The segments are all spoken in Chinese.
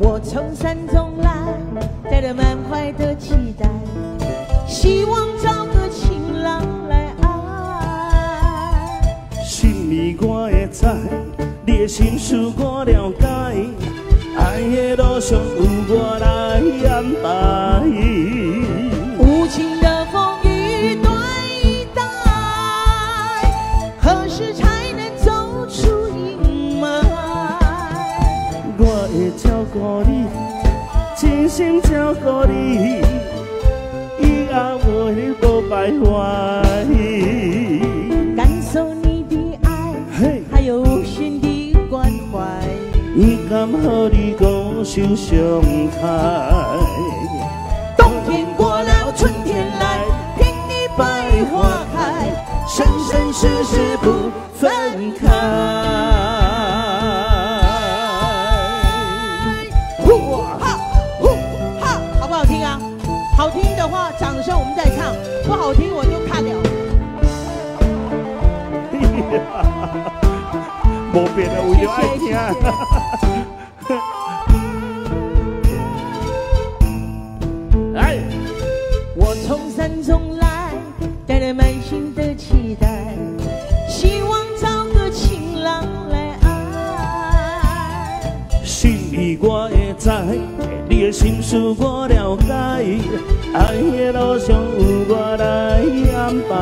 我从山中来，带着满怀的期待，希望找个情郎来爱。心里我会知，你的心事我了解，爱的路上有我来安排。时才能走出阴霾？我会照顾你，真心照顾你，以后袂无徘徊。感受你的爱，还有无限的关怀。你敢和你讲手相开？冬天过了，春天来，陪你百花，生生世世不分开。呼哈呼哈，好不好听啊？好听的话，掌声我们再唱；不好听我就卡掉。无变的，为了爱听。知，你的心事我了解，爱的路上有我来安排。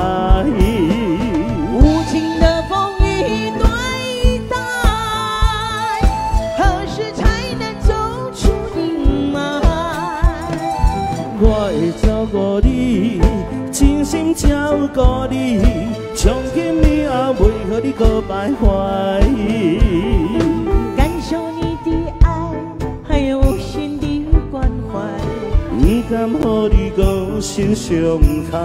无情的风雨对待，何时才能走出阴霾？我会照顾你，真心照顾你，从今以后袂予你搁徘徊。敢和你讲心相开。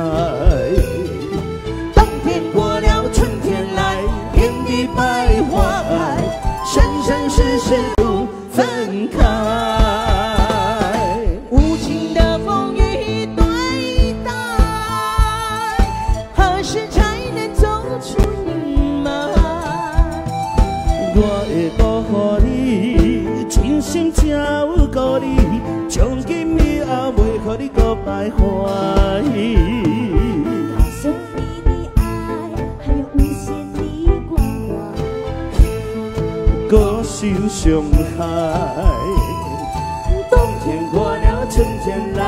冬天过了，春天来，遍地百花开，生生世世真心照顾你，从今以后袂予你搁徘徊。感受你的爱，还有无限的关怀。冬天过了，春天来，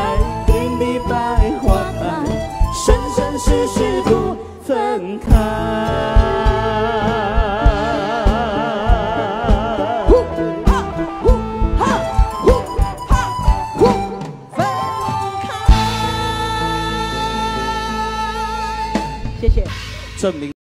谢谢。证明。